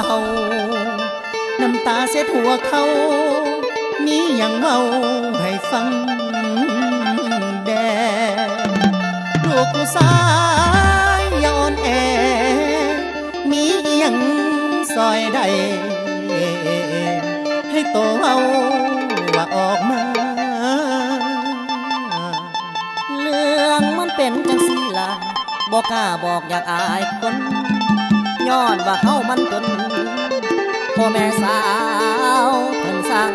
าน้ำตาเสียหัวเขามีอย่างเมาให้ฟังแดลูกผู้ายย่าอ่อนแอ มีอหยังซอยใด ให้โตเอาว่าออกมาเรื่องมันเป็นจังสีล่ะบอกกล้าบอกอยากอายคน ย้อนว่าเขามันจนพ่อแม่สาวเพิ่นสั่ง